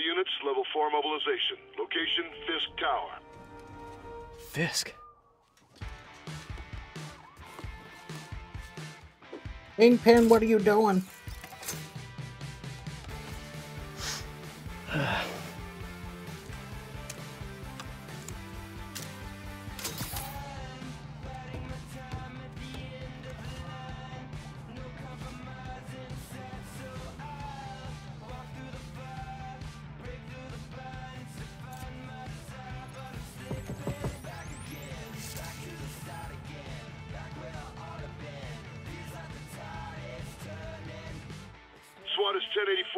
units, level 4 mobilization. Location, Fisk Tower. Fisk. Kingpin, what are you doing?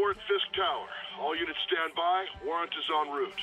Is 1084 at Fisk Tower. All units stand by. Warrant is en route.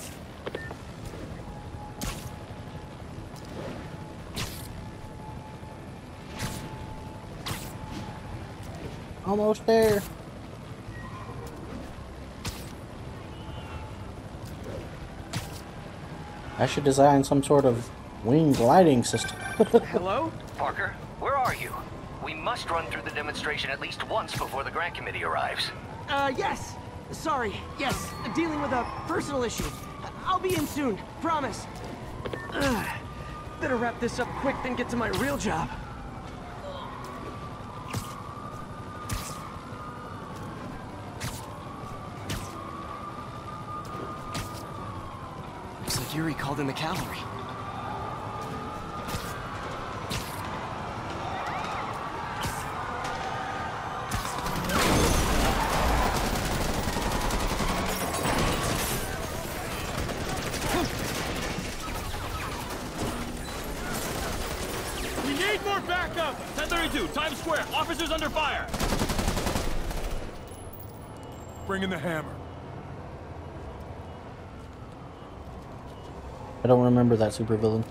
Almost there. I should design some sort of wing gliding system. Hello? Parker, where are you? We must run through the demonstration at least once before the grant committee arrives. Uh, yes. Sorry. Yes. Dealing with a personal issue. I'll be in soon. Promise. Ugh. Better wrap this up quick than get to my real job. Looks like Yuri called in the cavalry. We need more backup! 1032, Times Square. Officers under fire. Bring in the hammer. I don't remember that supervillain.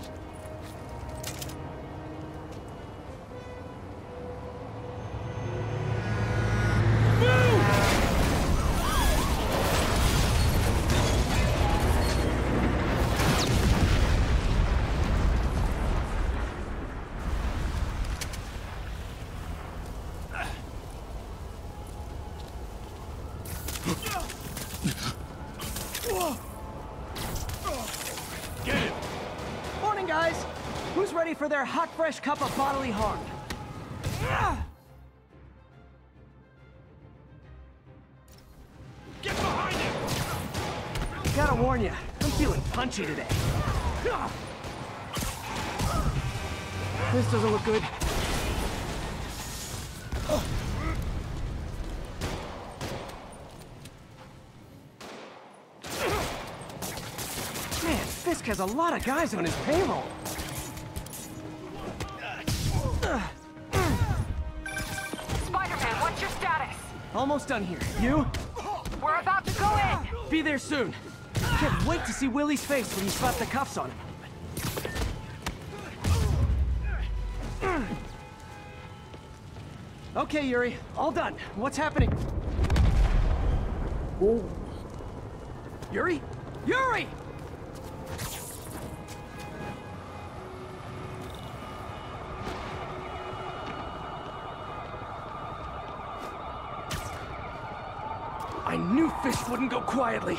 Fresh cup of bodily harm? Get behind him! Gotta warn you, I'm feeling punchy today. This doesn't look good. Man, Fisk has a lot of guys on his payroll. Almost done here. You? We're about to go in! Be there soon. Can't wait to see Willie's face when you slap the cuffs on him. Okay, Yuri. All done. What's happening? Yuri? Yuri! Knew wouldn't go quietly.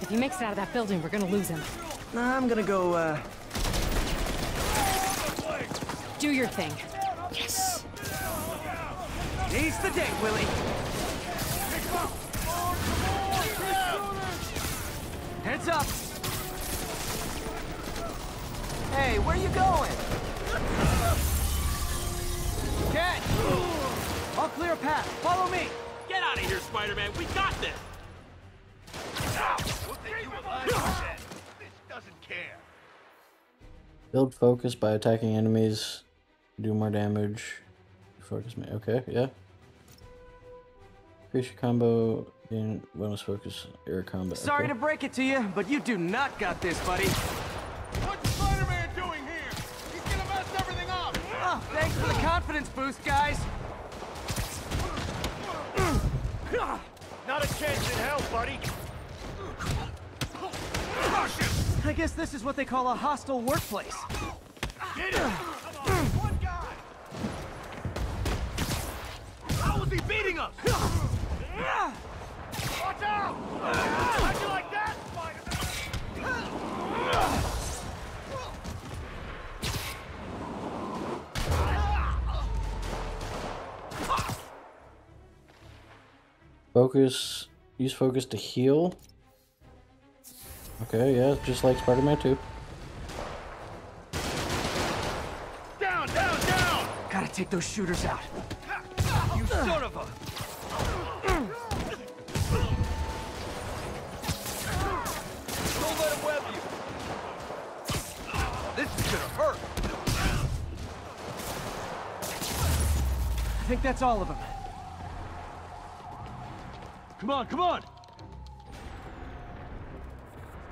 If he makes it out of that building, we're gonna lose him. I'm gonna go, uh... Do your thing. Yes! He's the day, Willie. Heads up. Hey, where are you going? Cat! I'll clear a path. Follow me. Get out of here, Spider-Man. We got this. Build focus by attacking enemies. Do more damage. Focus me. Okay, yeah. Increase your combo. Gain bonus focus air combat. Sorry okay. to break it to you, but you do not got this, buddy. What's Spider-Man doing here? He's gonna mess everything up! Oh, thanks for the confidence boost, guys. Not a chance in hell, buddy! Crush! I guess this is what they call a hostile workplace. Get him! One guy! How is he beating us? Watch out! How'd you like that, Spider-Man? Focus. Use focus to heal. Okay, yeah, just like Spider-Man 2. Down, down, down! Gotta take those shooters out. You son of a... Don't let him web you! This is gonna hurt! I think that's all of them. Come on, come on.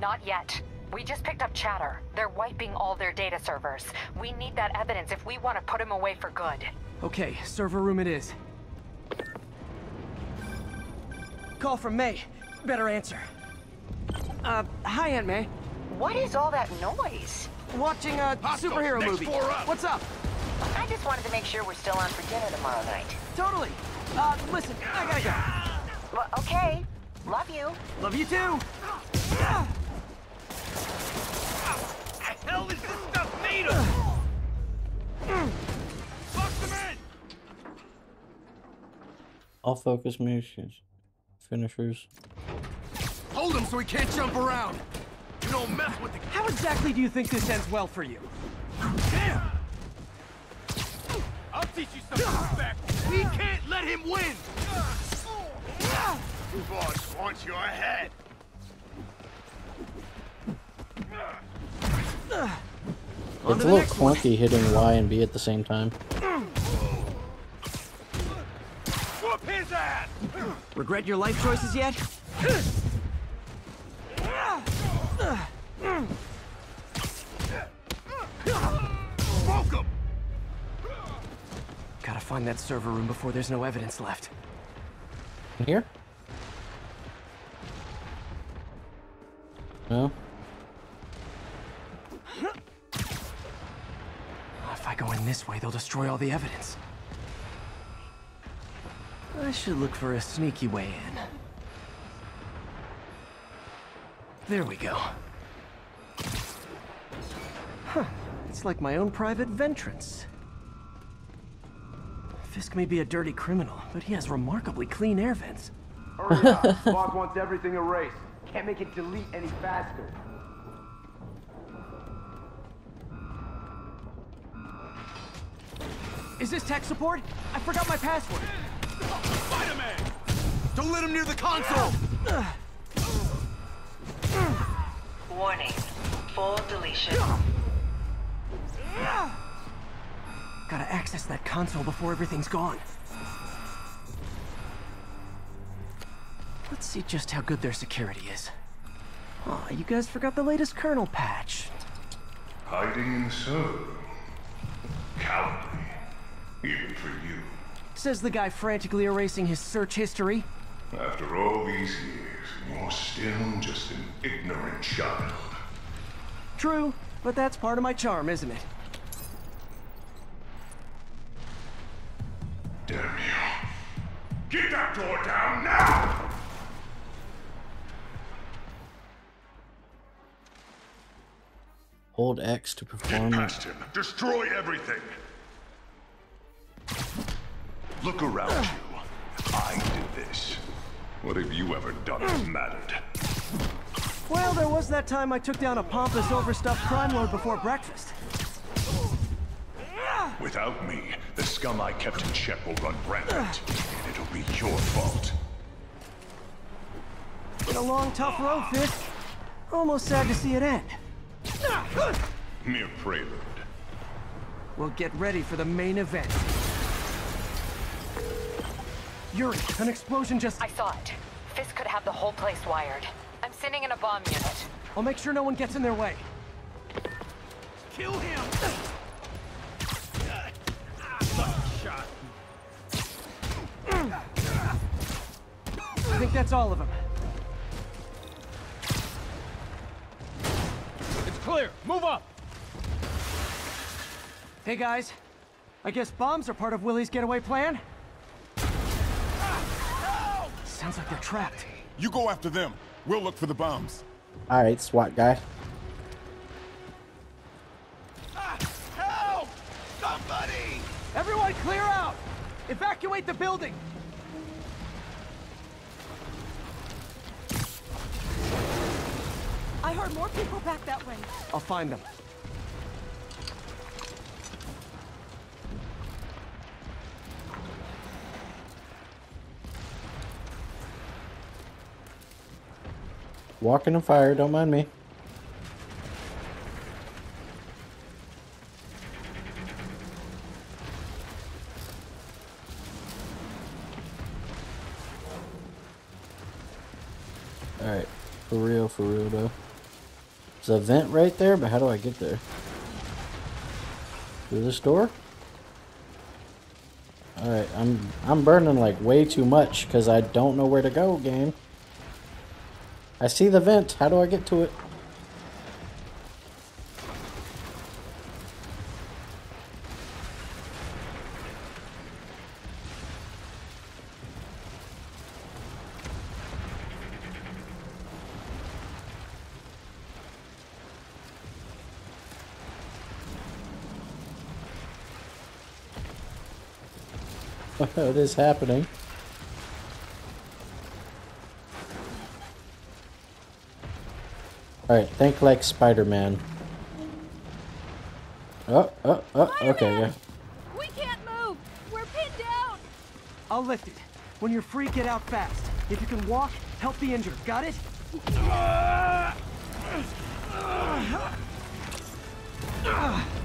Not yet. We just picked up chatter. They're wiping all their data servers. We need that evidence if we want to put him away for good. Okay, server room it is. Call from May. Better answer. Uh, hi, Aunt May. What is all that noise? Watching a Hostiles, superhero next movie. floor up. What's up? I just wanted to make sure we're still on for dinner tomorrow night. Totally. Uh, listen, I gotta go. Well, okay. Love you. Love you too. The hell is this stuff made of? Lock them in! All focus missions. Finishers. Hold him so he can't jump around! You don't mess with the... How exactly do you think this ends well for you? Damn! I'll teach you some respect! We can't let him win! Boss wants your head! On It's a little next one. clunky hitting Y and B at the same time. Whoop his ass! Regret your life choices yet? Smoke! Gotta find that server room before there's no evidence left. In here? No? If I go in this way, they'll destroy all the evidence. I should look for a sneaky way in. There we go. Huh. It's like my own private ventrance. Fisk may be a dirty criminal, but he has remarkably clean air vents. Hurry up. Boss wants everything erased. Can't make it delete any faster. Is this tech support? I forgot my password. Spider-Man! Don't let him near the console! Warning. Full deletion. Gotta access that console before everything's gone. Let's see just how good their security is. Aw, you guys forgot the latest kernel patch. Hiding in so cowardly, even for you. Says the guy frantically erasing his search history. After all these years, you're still just an ignorant child. True, but that's part of my charm, isn't it? Damn you. Get that door down now! Hold X to perform. Past him. Destroy everything. Look around you. I did this. What have you ever done that mattered? Well, there was that time I took down a pompous, overstuffed crime lord before breakfast. Without me, the scum I kept in check will run rampant. And it'll be your fault. Been a long, tough road, Fisk. Almost sad to see it end. Mere prelude. We'll get ready for the main event. Yuri, an explosion just... I saw it. Fisk could have the whole place wired. I'm sending in a bomb unit. I'll make sure no one gets in their way. Kill him! Shot. I think that's all of them. It's clear. Move up. Hey guys, I guess bombs are part of Willie's getaway plan? Sounds like they're trapped. You go after them. We'll look for the bombs. All right, SWAT guy. Ah, help! Somebody! Everyone clear out! Evacuate the building! I heard more people back that way. I'll find them. Walk in the fire, don't mind me. Alright, for real, for real though. There's a vent right there, but how do I get there? Through this door? Alright, I'm I'm burning like way too much because I don't know where to go, game. I see the vent. How do I get to it? it is happening. Alright, think like Spider-Man. Oh, oh, oh, okay, yeah. We can't move. We're pinned down. I'll lift it. When you're free, get out fast. If you can walk, help the injured. Got it? Ah. Ah. Ah.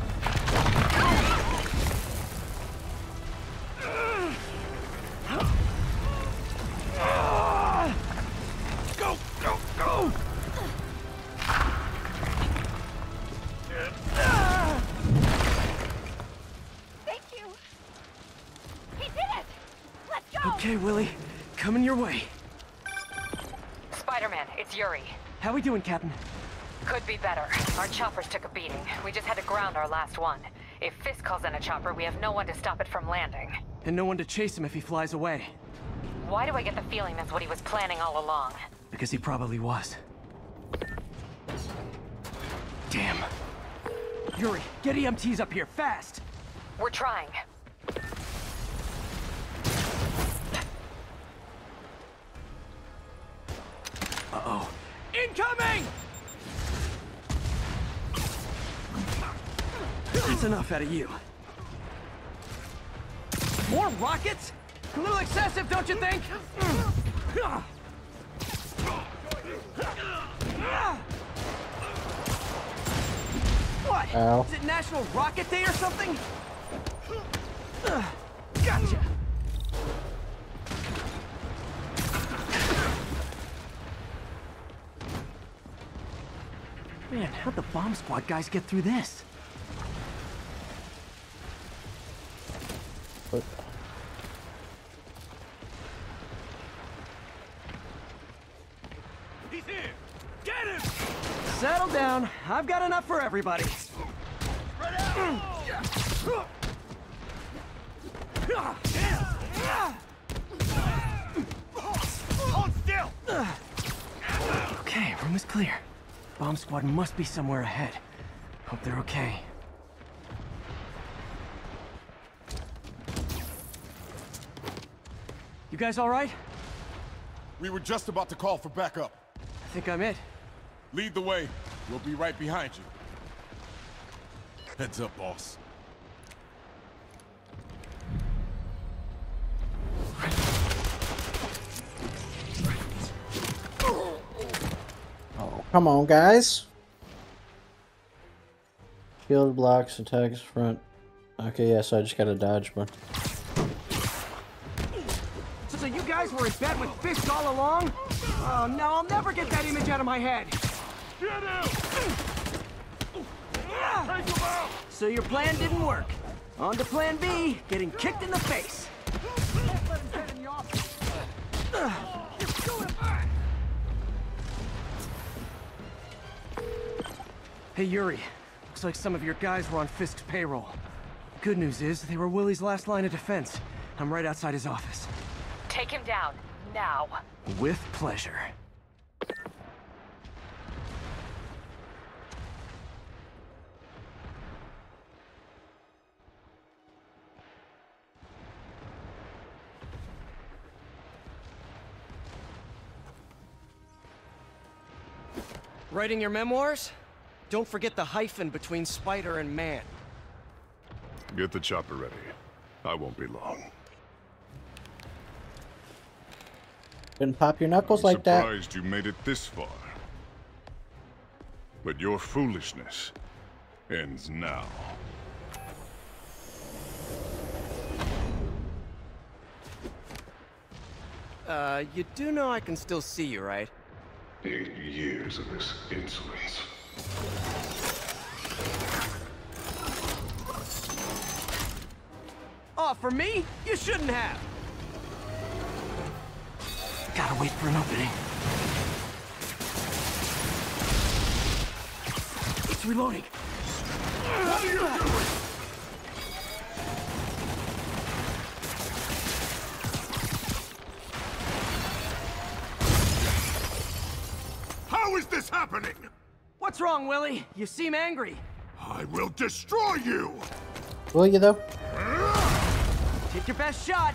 Okay, Willie. Coming your way. Spider-Man, it's Yuri. How we doing, Captain? Could be better. Our choppers took a beating. We just had to ground our last one. If Fisk calls in a chopper, we have no one to stop it from landing. And no one to chase him if he flies away. Why do I get the feeling that's what he was planning all along? Because he probably was. Damn. Yuri, get EMTs up here, fast! We're trying. enough out of you. More rockets? A little excessive, don't you think? What? Ow. Is it National Rocket Day or something? Gotcha. Man, how'd the bomb squad guys get through this? I've got enough for everybody. Hold still! Okay, room is clear. Bomb squad must be somewhere ahead. Hope they're okay. You guys all right? We were just about to call for backup. I think I'm it. Lead the way. We'll be right behind you. Heads up, boss. oh, come on, guys. Shield blocks, attacks front. Okay, yeah, so I just gotta dodge one. So you guys were in bed with Fisk all along? Oh no, I'll never get that image out of my head. Get him! Take him out! So your plan didn't work. On to plan B, getting kicked in the face. Hey Yuri, looks like some of your guys were on Fisk's payroll. Good news is, they were Willie's last line of defense. I'm right outside his office. Take him down, now. With pleasure. Writing your memoirs? Don't forget the hyphen between spider and man. Get the chopper ready. I won't be long. Didn't pop your knuckles like that. i Surprised you made it this far. But your foolishness ends now. Uh, you do know I can still see you, right? Eight years of this insolence. Oh, for me? You shouldn't have. Gotta wait for an opening. It's reloading. What are you doing? Happening? What's wrong, Willie? You seem angry. I will destroy you! Will you though? Take your best shot.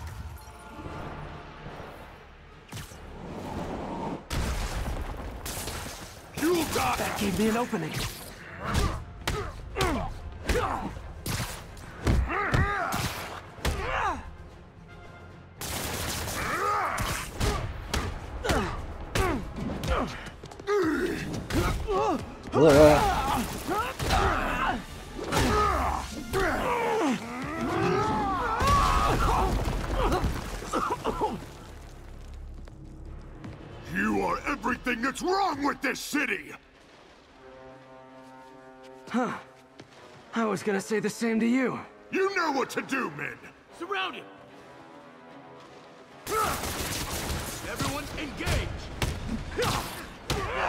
You'll die! That gave me an opening. You are everything that's wrong with this city! Huh. I was gonna say the same to you. You know what to do, men! Surround him! Everyone engage!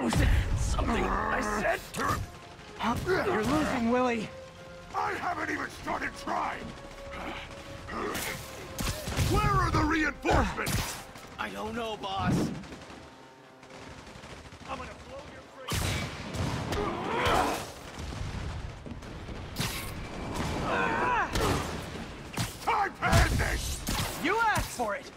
Was it something I said? You're losing, Willie. I haven't even started trying! Where are the reinforcements? I don't know, boss. I'm gonna blow your. I've had this! You asked for it.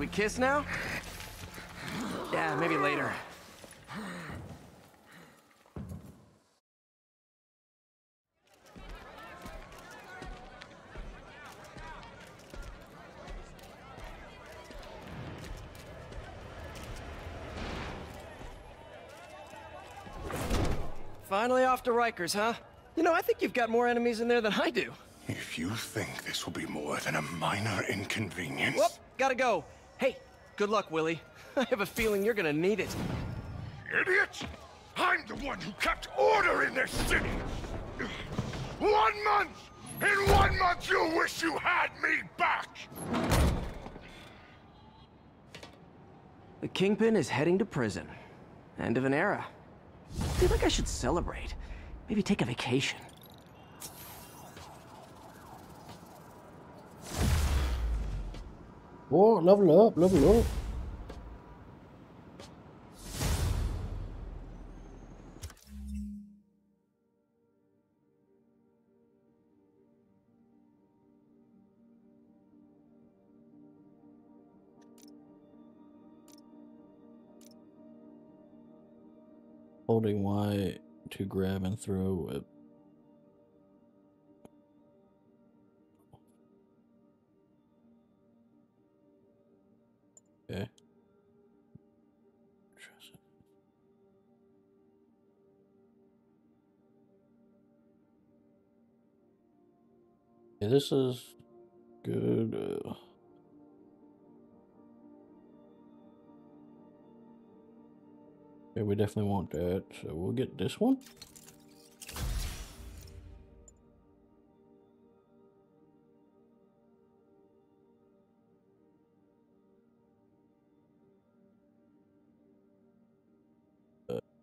Should we kiss now? Yeah, maybe later. Finally off to Rikers, huh? You know, I think you've got more enemies in there than I do. If you think this will be more than a minor inconvenience... Whoop, gotta go. Hey, good luck, Willie. I have a feeling you're gonna need it. Idiot! I'm the one who kept order in this city! One month! In one month you'll wish you had me back! The Kingpin is heading to prison. End of an era. I feel like I should celebrate. Maybe take a vacation. Oh, level up, level up. Holding Y to grab and throw Okay. This is good. Uh, yeah, we definitely want that, so we'll get this one.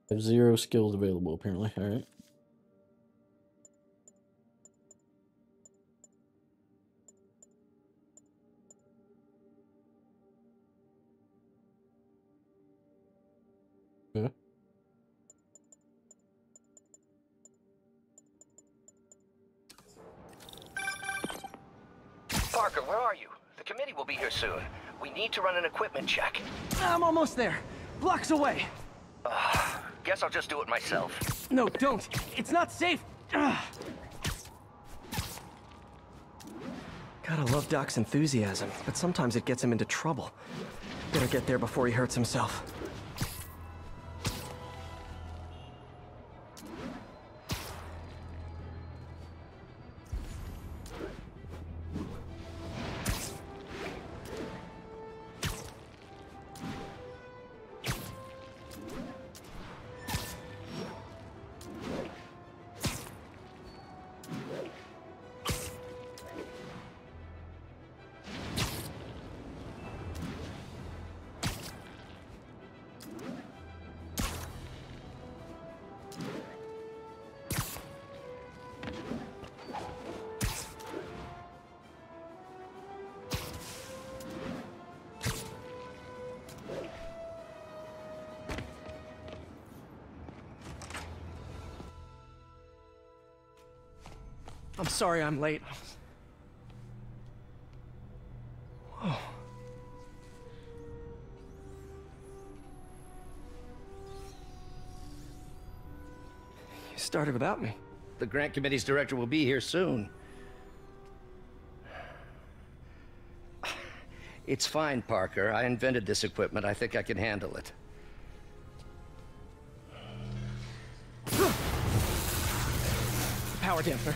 I have zero skills available apparently. All right. Yeah. Parker, where are you? The committee will be here soon. We need to run an equipment check. I'm almost there. Blocks away. Guess I'll just do it myself. No, don't. It's not safe. Ugh. Gotta love Doc's enthusiasm, but sometimes it gets him into trouble. Better get there before he hurts himself. Sorry I'm late. Whoa. You started without me. The grant committee's director will be here soon. It's fine, Parker. I invented this equipment. I think I can handle it. Power damper.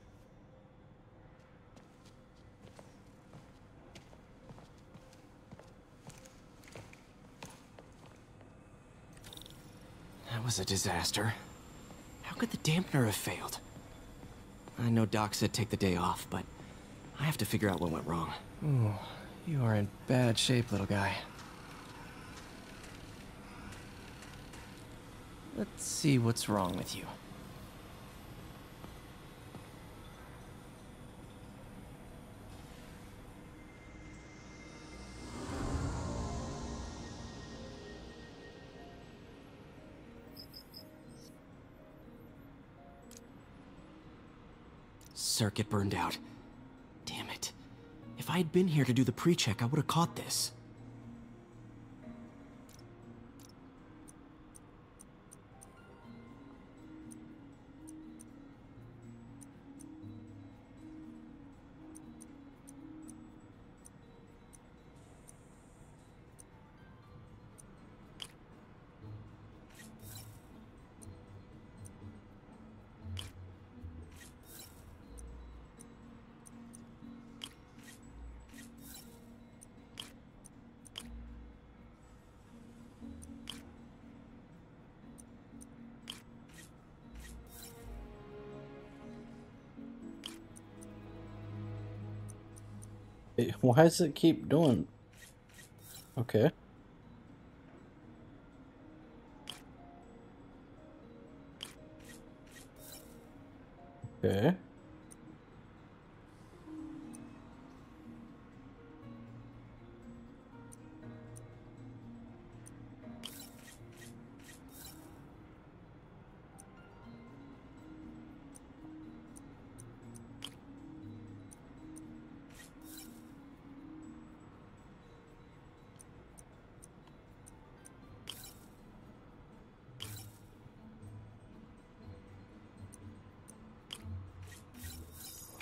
That was a disaster. How could the dampener have failed? I know Doc said take the day off, but I have to figure out what went wrong. Ooh, you are in bad shape, little guy. Let's see what's wrong with you. Circuit burned out. Damn it. If I had been here to do the pre-check, I would have caught this. Why does it keep doing? Okay. Okay.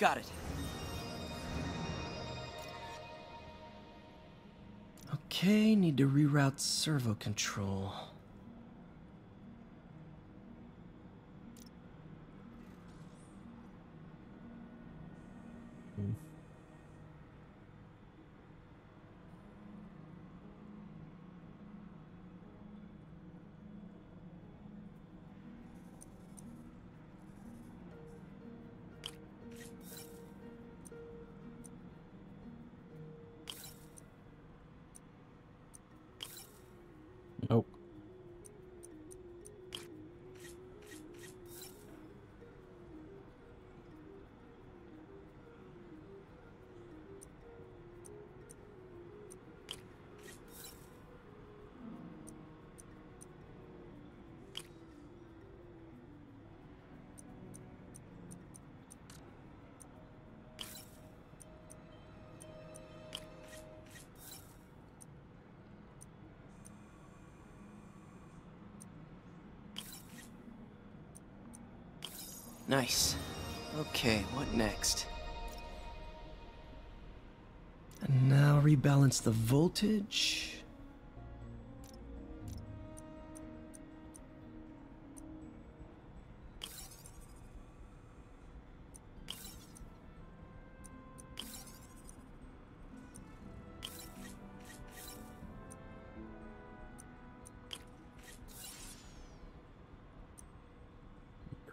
Got it. Okay, need to reroute servo control. Nice. Okay, what next? And now rebalance the voltage.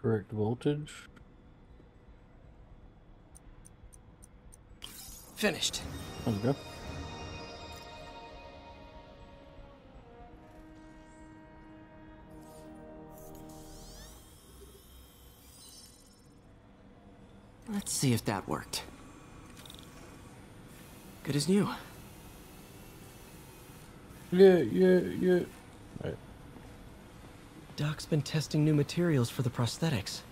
Correct voltage. Finished. There we go. Let's see if that worked. Good as new. Yeah, yeah, yeah. Right. Doc's been testing new materials for the prosthetics.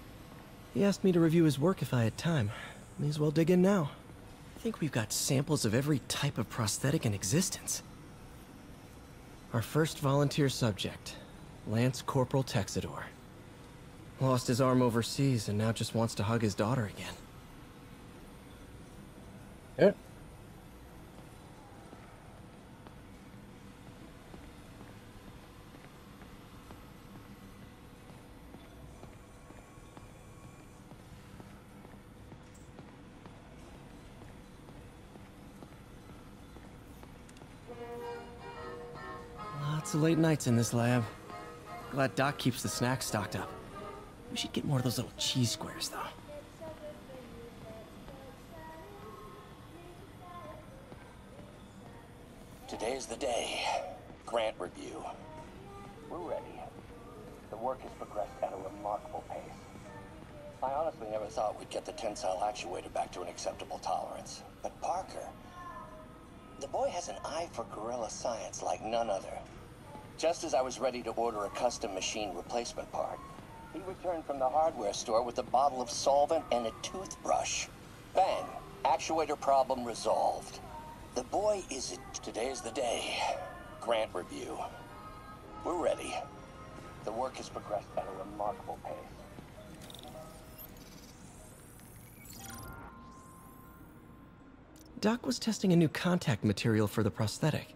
He asked me to review his work if I had time. May as well dig in now. I think we've got samples of every type of prosthetic in existence. Our first volunteer subject. Lance Corporal Texidor. Lost his arm overseas and now just wants to hug his daughter again. Yeah. Lots of late nights in this lab. Glad Doc keeps the snacks stocked up. We should get more of those little cheese squares, though. Today's the day. Grant review. We're ready. The work has progressed at a remarkable pace. I honestly never thought we'd get the tensile actuator back to an acceptable tolerance. But Parker, the boy has an eye for guerrilla science like none other. Just as I was ready to order a custom machine replacement part, he returned from the hardware store with a bottle of solvent and a toothbrush. Bang! Actuator problem resolved. The boy is it. Today's the day. Grant review. We're ready. The work has progressed at a remarkable pace. Doc was testing a new contact material for the prosthetic.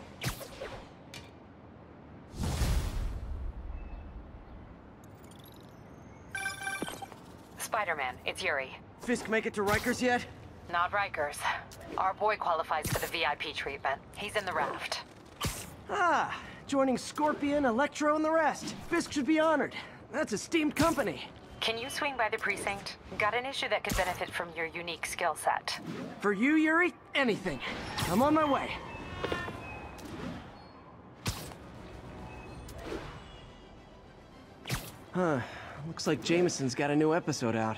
Fisk make it to Rikers yet? Not Rikers. Our boy qualifies for the VIP treatment. He's in the raft. Ah, joining Scorpion, Electro, and the rest. Fisk should be honored. That's a steamed company. Can you swing by the precinct? Got an issue that could benefit from your unique skill set. For you, Yuri, anything. I'm on my way. Huh. Looks like Jameson's got a new episode out.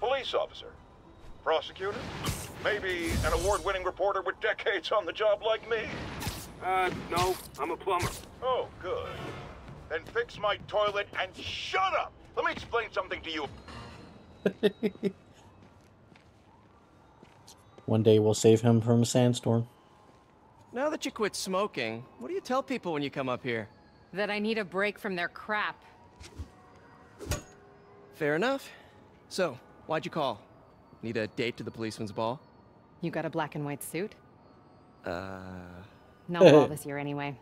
police officer? Prosecutor? Maybe an award-winning reporter with decades on the job like me? Uh, no, I'm a plumber. Oh, good. Then fix my toilet and shut up! Let me explain something to you. One day we'll save him from a sandstorm. Now that you quit smoking, what do you tell people when you come up here? That I need a break from their crap. Fair enough. So, why'd you call? Need a date to the policeman's ball? You got a black and white suit? Uh... No ball this year anyway.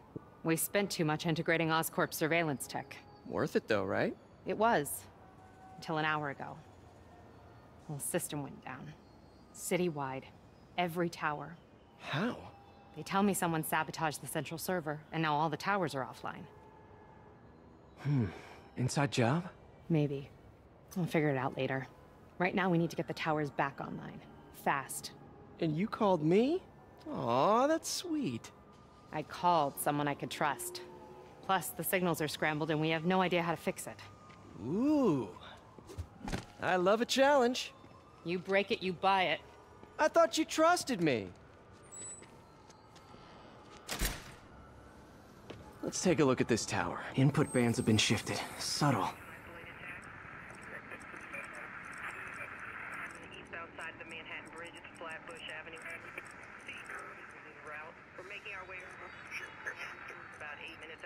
We spent too much integrating Oscorp surveillance tech. Worth it though, right? It was. Until an hour ago. The Whole system went down. Citywide. Every tower. How? They tell me someone sabotaged the central server, and now all the towers are offline. Hmm. Inside job? Maybe. I'll figure it out later. Right now, we need to get the towers back online. Fast. And you called me? Aw, that's sweet. I called someone I could trust. Plus, the signals are scrambled and we have no idea how to fix it. Ooh. I love a challenge. You break it, you buy it. I thought you trusted me. Let's take a look at this tower. Input bands have been shifted. Subtle.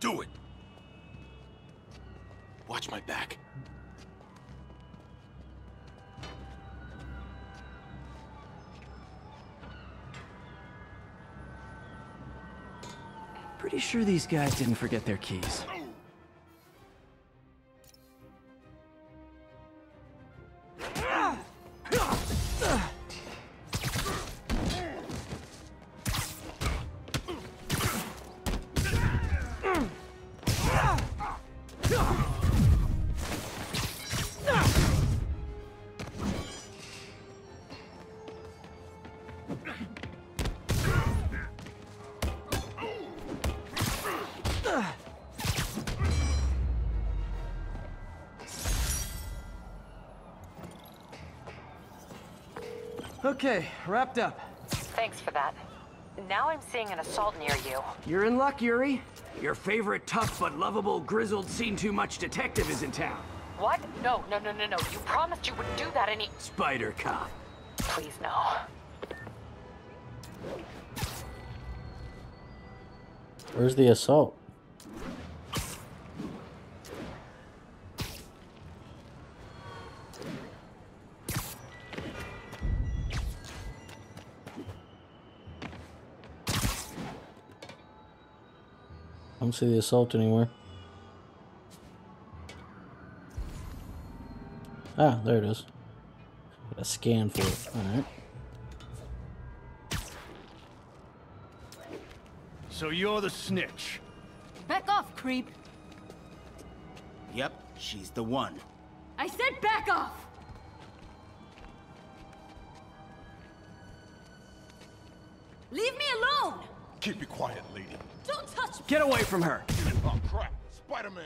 Do it! Watch my back. Pretty sure these guys didn't forget their keys. Okay, wrapped up. Thanks for that. Now I'm seeing an assault near you. You're in luck, Yuri. Your favorite tough but lovable, grizzled, seen-too-much detective is in town. What? No, no, no, no, no. You promised you wouldn't do that any- Spider Cop. Please, no. Where's the assault? Don't see the assault anywhere. Ah, there it is. Got a scan for it. Alright. So you're the snitch. Back off, creep. Yep, she's the one. I said back off! Leave me alone! Keep it quiet, lady. Don't touch me! Get away from her! Oh, crap. Spider-Man.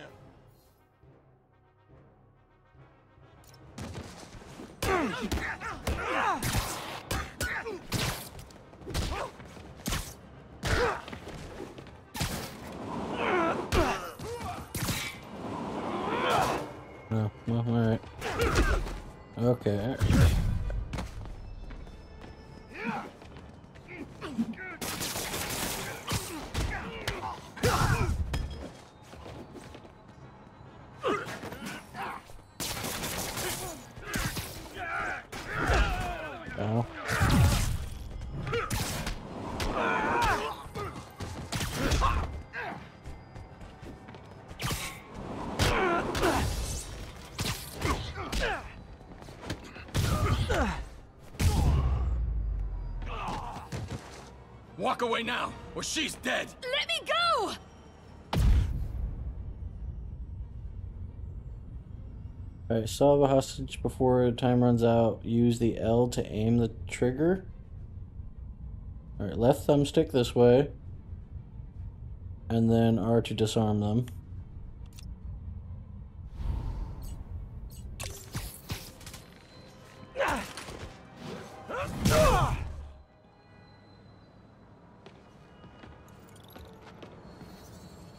Oh, well, alright. Okay. Ow. Walk away now, or she's dead. Alright, solve a hostage before time runs out. Use the L to aim the trigger. Alright, left thumbstick this way. And then R to disarm them.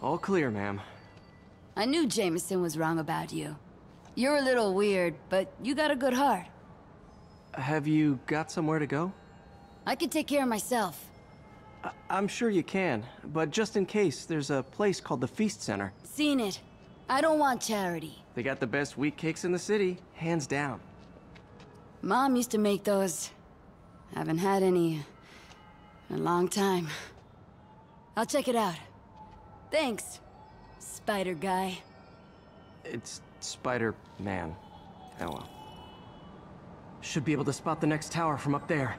All clear, ma'am. I knew Jameson was wrong about you. You're a little weird, but you got a good heart. Have you got somewhere to go? I can take care of myself. I I'm sure you can, but just in case, there's a place called the Feast Center. Seen it. I don't want charity. They got the best wheat cakes in the city, hands down. Mom used to make those. Haven't had any in a long time. I'll check it out. Thanks, spider guy. It's Spider-Man. Oh well. Should be able to spot the next tower from up there.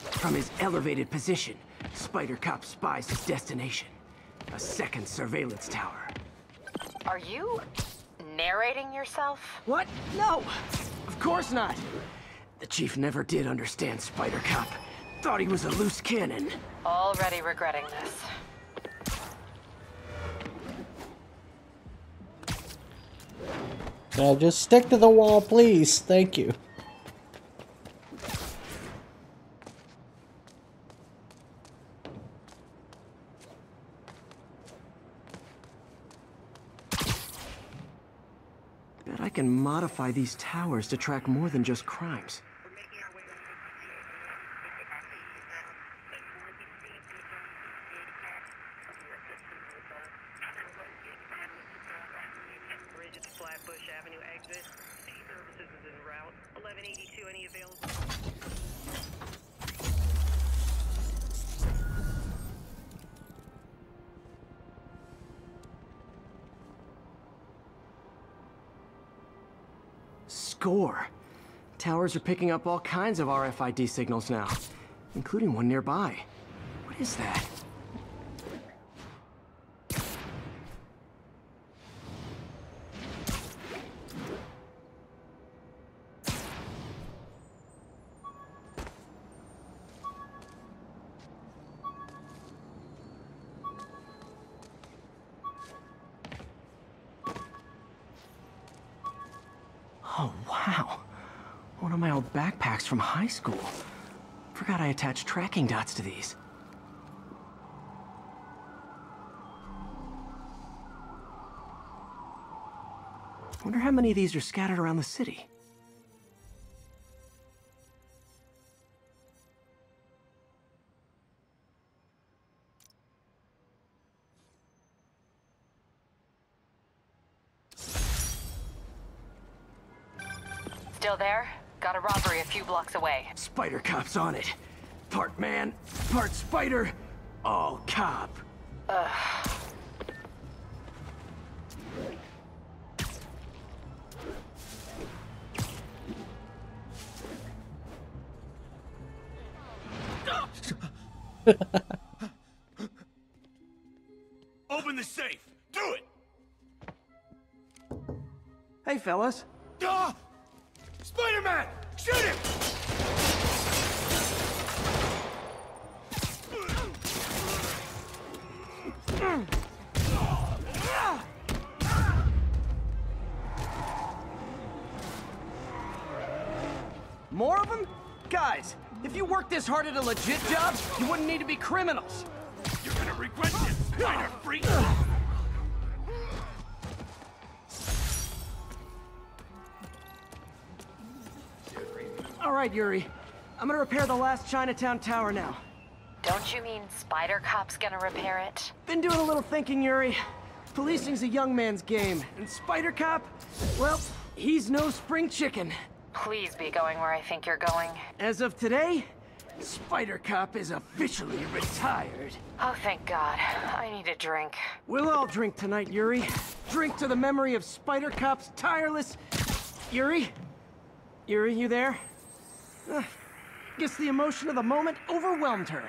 From his elevated position, Spider Cop spies his destination. A second surveillance tower. Are you narrating yourself? What? No! Of course not! The Chief never did understand Spider Cop. Thought he was a loose cannon. Already regretting this. Now just stick to the wall, please. Thank you. Bet I can modify these towers to track more than just crimes. Towers are picking up all kinds of RFID signals now, including one nearby. What is that? Oh, wow. One of my old backpacks from high school. Forgot I attached tracking dots to these. Wonder how many of these are scattered around the city. Spider Cop's on it. Part man, part spider, all cop. worked this hard at a legit job, you wouldn't need to be criminals. You're gonna regret this, spider freak! All right, Yuri. I'm gonna repair the last Chinatown tower now. Don't you mean Spider Cop's gonna repair it? Been doing a little thinking, Yuri. Policing's a young man's game, and Spider Cop, well, he's no spring chicken. Please be going where I think you're going. As of today, Spider Cop is officially retired. Oh, thank God. I need a drink. We'll all drink tonight, Yuri. Drink to the memory of Spider Cop's tireless... Yuri? Yuri, you there? Uh, guess the emotion of the moment overwhelmed her.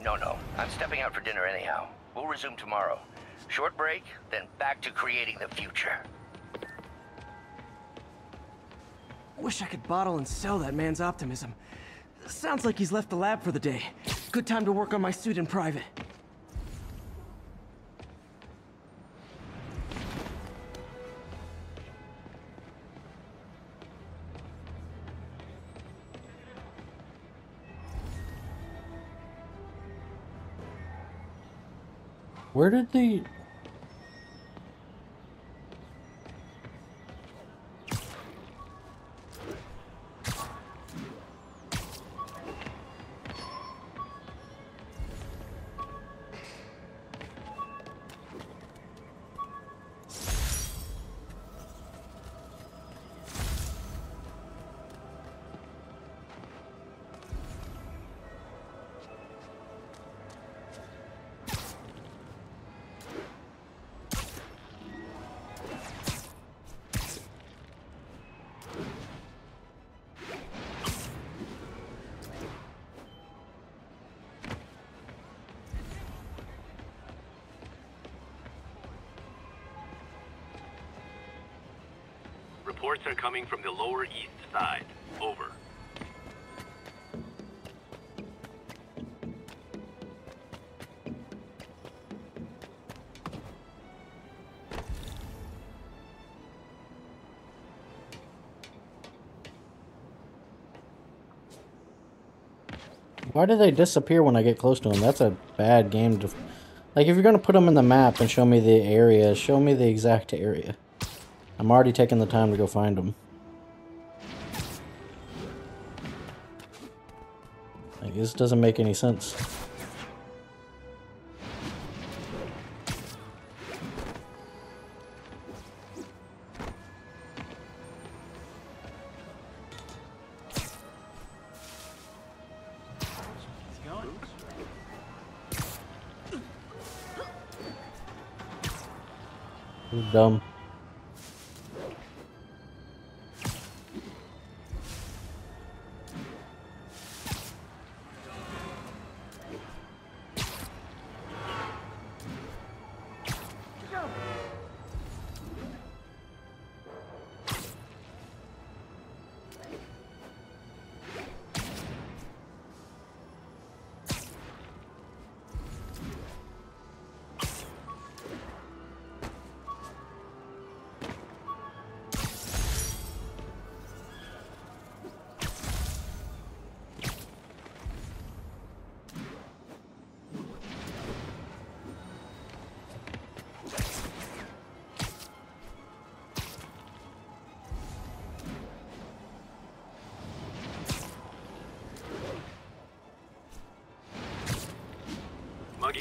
No, no. I'm stepping out for dinner anyhow. We'll resume tomorrow. Short break, then back to creating the future. Wish I could bottle and sell that man's optimism. Sounds like he's left the lab for the day. Good time to work on my suit in private. Where did the... Reports are coming from the lower east side. Over. Why do they disappear when I get close to them? That's a bad game to... Like, if you're going to put them in the map and show me the area, show me the exact area. I'm already taking the time to go find them. Like, this doesn't make any sense. Dumb.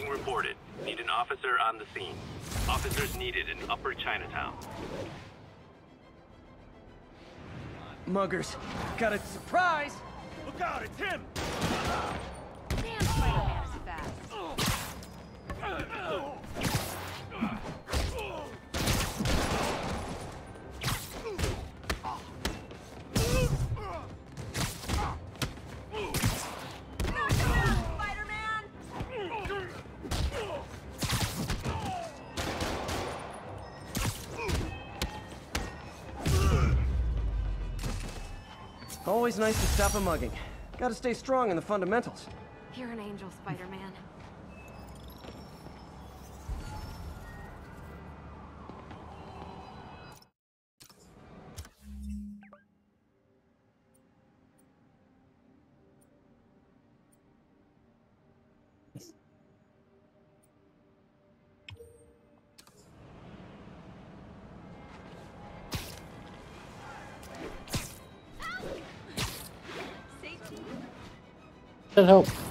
Mugging reported. Need an officer on the scene. Officers needed in Upper Chinatown. Muggers, got a surprise! Look out, it's him! Always nice to stop a mugging. Gotta stay strong in the fundamentals. You're an angel, Spider-Man. Should help.